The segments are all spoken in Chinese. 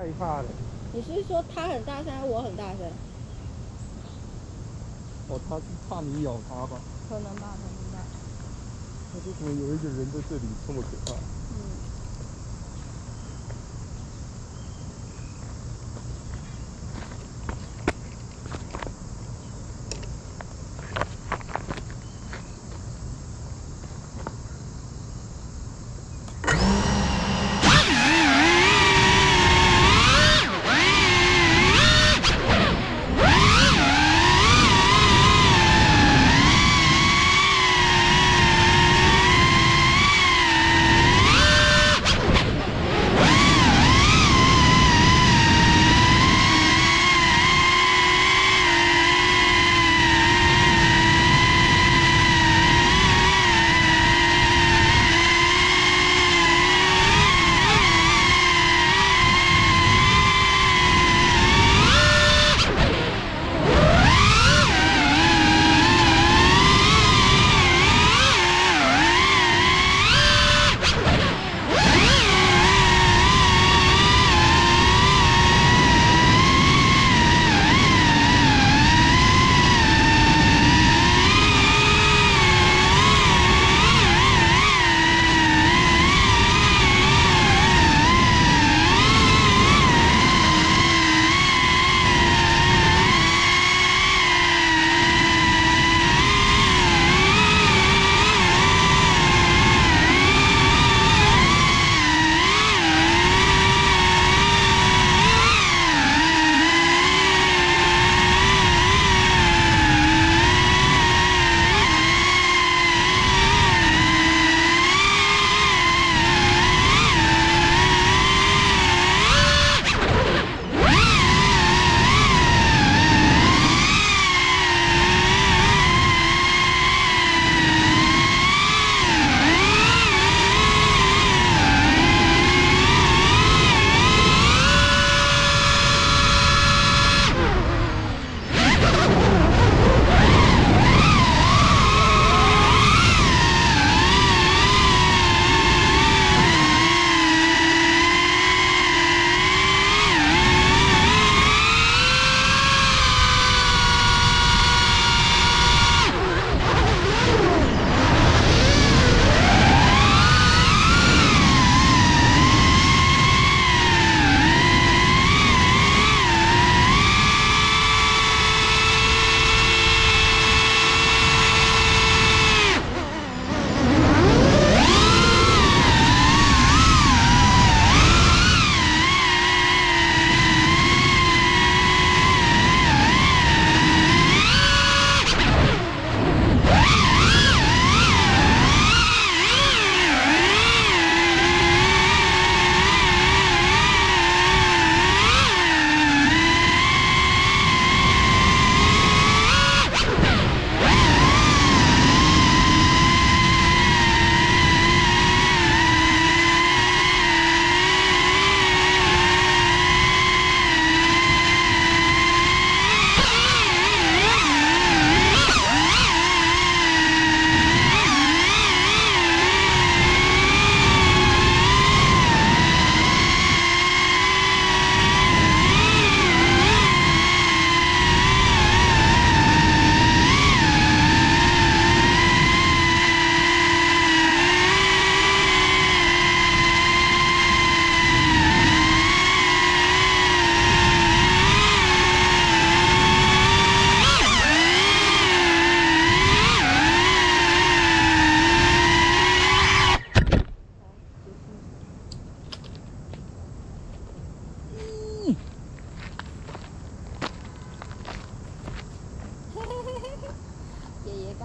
害怕的。你是说他很大声，还是我很大声？哦，他是怕你咬他吧？可能吧，可能吧。那为什么有一个人在这里这么可怕？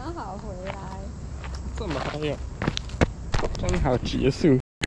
刚好回来。这么还有，刚好结束。